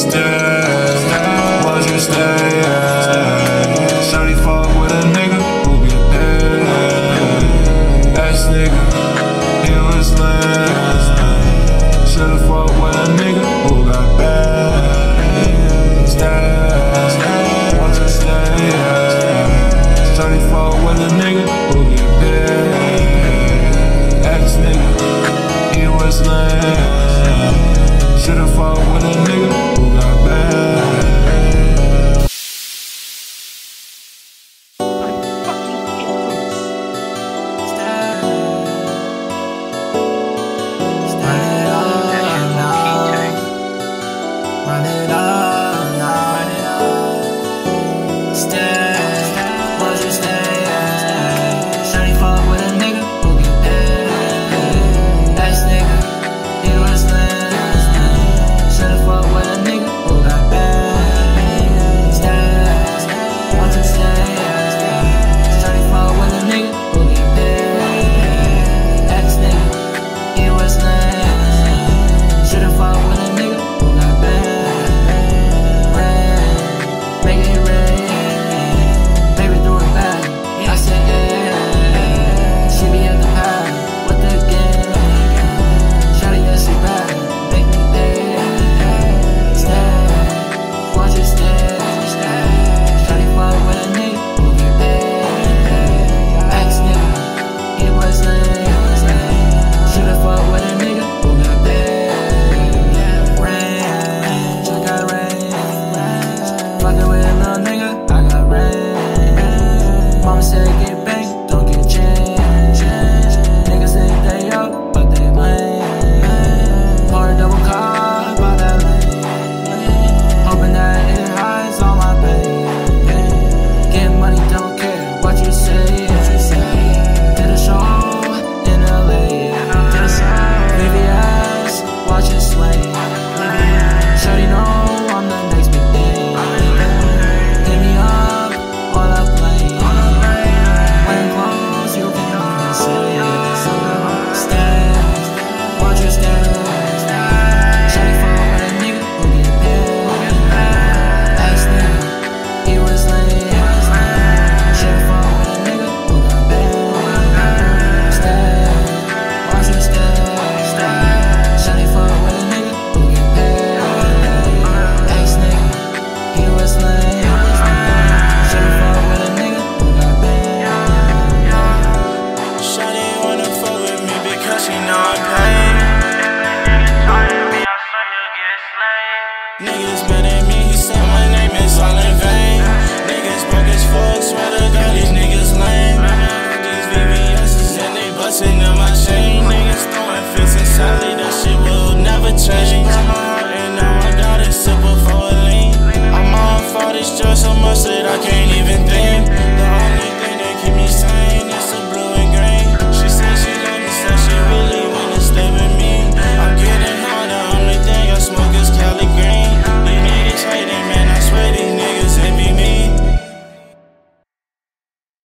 stay? Would you stay? Shawty fuck with a nigga who be paid. Ass nigga, he was lame. Should've fucked with a nigga who got paid. Stay, would you stay? Shawty fuck with a nigga who get paid. Ass nigga, he was lame. Should've fought with a nigga. who got pain. Niggas better than me, he said my name is all in vain. Niggas broke as fuck, swear to God, these niggas lame. These VVS's and they bustin' in my chain. Niggas throwing fits and sally, that shit will never change. And now I got it simple for a lean. I'm all for this just so much that I can't.